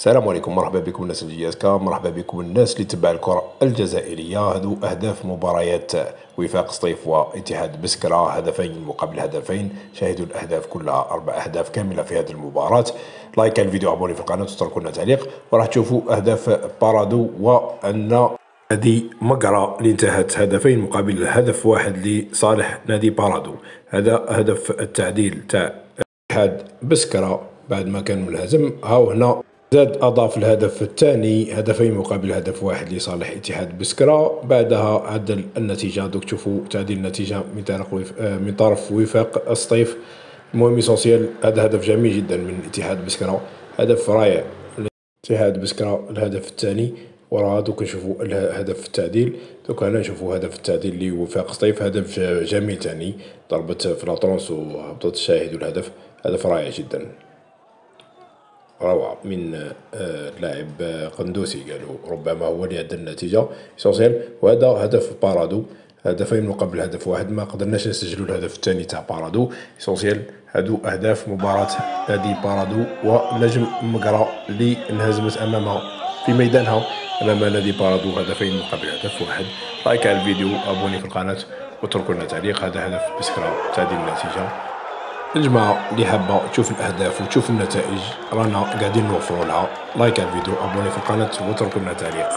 السلام عليكم مرحبا بكم الناس اللي جاتك مرحبا بكم الناس اللي تبع الكرة الجزائرية. هذو أهداف مباريات وفاق سطيف واتحاد بسكرة هدفين مقابل هدفين. شاهدوا الأهداف كلها أربع أهداف كاملة في هذه المباراة. like الفيديو abonner في القناة وتركوا لنا تعليق. وراح تشوفوا أهداف بارادو ونجم مقرة اللي انتهت هدفين مقابل هدف واحد لصالح نادي بارادو. هذا هدف التعديل تاع اتحاد بسكرة بعد ما كان منهزم هاو هنا زاد أضاف الهدف الثاني هدفين مقابل هدف واحد لصالح اتحاد بسكرة. بعدها عدل النتيجة دوك تشوفوا تعديل النتيجة من طرف من طرف وفاق السطيف المهم اسونسيال هذا هدف جميل جدا من اتحاد بسكرة. هدف رائع اتحاد بسكرة الهدف الثاني. وراه دوك نشوفوا هدف التعديل. دوك هنا نشوفوا هدف التعديل لوفاق سطيف هدف جميل ثاني في لاطرونس وهبطت الشاهد الهدف. هدف رائع جدا. روعة من اللاعب قندوسي قالوا ربما هو اللي عدل النتيجة. essentiel وهذا هدف بارادو. هدفين مقابل هدف واحد ما قدرناش نسجلوا الهدف الثاني تاع بارادو. essentiel هادو أهداف مباراة نادي بارادو ونجم مقرة اللي انهزمت امامها في ميدانها أمام نادي بارادو. هدفين مقابل هدف واحد. like على الفيديو abonner في القناة واتركوا لنا تعليق. هذا هدف بسكرة تعديل النتيجة. الجماعة اللي حابة تشوف الأهداف وتشوف النتائج. رانا قاعدين نوفروا لها. like على الفيديو abonner في القناة واتركوا لنا تعليق